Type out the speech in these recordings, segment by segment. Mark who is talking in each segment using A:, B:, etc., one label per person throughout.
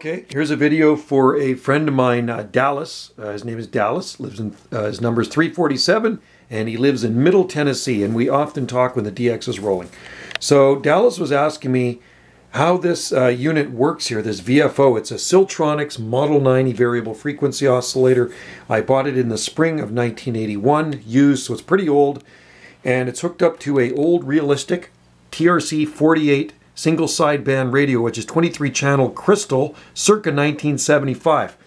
A: Okay, here's a video for a friend of mine, uh, Dallas. Uh, his name is Dallas. Lives in uh, his number is 347, and he lives in Middle Tennessee. And we often talk when the DX is rolling. So Dallas was asking me how this uh, unit works here. This VFO. It's a Siltronix Model 90 variable frequency oscillator. I bought it in the spring of 1981, used, so it's pretty old, and it's hooked up to a old realistic TRC 48 single sideband radio, which is 23 channel crystal, circa 1975.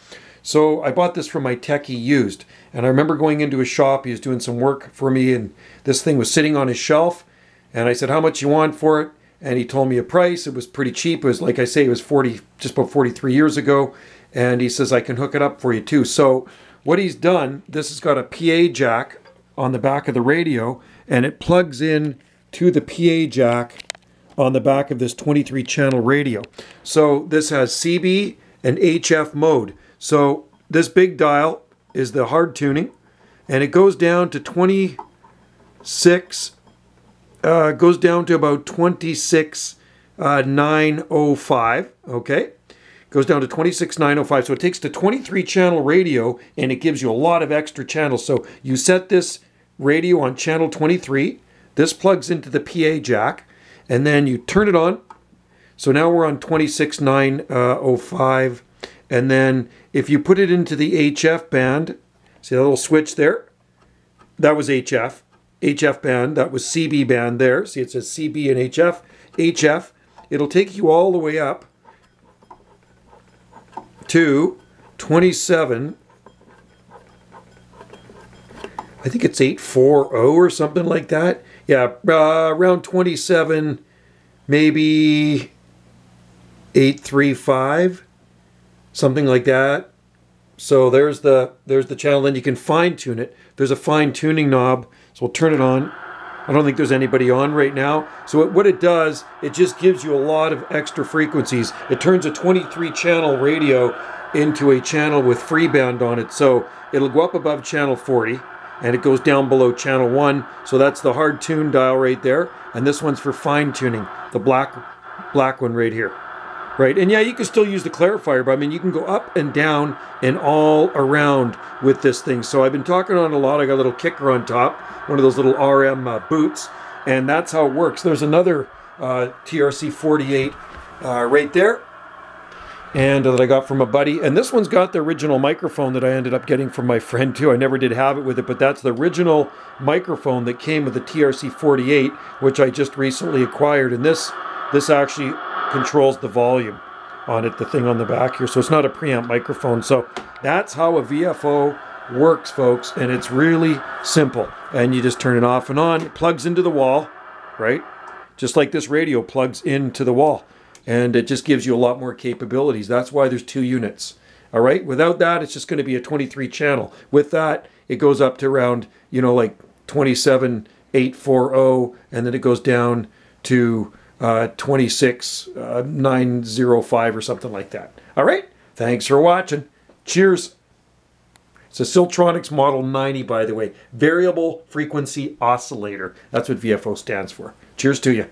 A: So I bought this from my techie used. And I remember going into his shop, he was doing some work for me, and this thing was sitting on his shelf. And I said, How much you want for it? And he told me a price. It was pretty cheap. It was like I say, it was 40, just about 43 years ago. And he says, I can hook it up for you too. So what he's done, this has got a PA jack on the back of the radio, and it plugs in to the PA jack on the back of this 23 channel radio. So this has CB and HF mode. So this big dial is the hard tuning and it goes down to 26 uh, goes down to about 26 uh, 905 okay goes down to 26905 so it takes the 23 channel radio and it gives you a lot of extra channels so you set this radio on channel 23 this plugs into the PA jack and then you turn it on. So now we're on 26905. Uh, and then if you put it into the HF band, see that little switch there? That was HF. HF band, that was CB band there. See it says CB and HF. HF, it'll take you all the way up to 27 I think it's 840 or something like that. Yeah, uh, around 27, maybe 835, something like that. So there's the there's the channel. Then you can fine tune it. There's a fine tuning knob. So we'll turn it on. I don't think there's anybody on right now. So what it does, it just gives you a lot of extra frequencies. It turns a 23 channel radio into a channel with free band on it. So it'll go up above channel 40 and it goes down below channel 1 so that's the hard tune dial right there. And this one's for fine tuning. The black black one right here. Right? And yeah you can still use the clarifier but I mean you can go up and down and all around with this thing. So I've been talking on a lot. I got a little kicker on top one of those little RM uh, boots. And that's how it works. There's another uh, TRC 48 uh, right there and uh, that I got from a buddy. And this one's got the original microphone that I ended up getting from my friend too. I never did have it with it, but that's the original microphone that came with the TRC-48, which I just recently acquired. And this this actually controls the volume on it, the thing on the back here. So it's not a preamp microphone. So that's how a VFO works, folks. And it's really simple. And you just turn it off and on. It plugs into the wall, right? Just like this radio plugs into the wall and it just gives you a lot more capabilities. That's why there's two units. All right. Without that, it's just going to be a 23 channel. With that, it goes up to around, you know, like 27840, and then it goes down to uh, 26905 uh, or something like that. All right. Thanks for watching. Cheers. It's a Siltronix Model 90, by the way. Variable Frequency Oscillator. That's what VFO stands for. Cheers to you.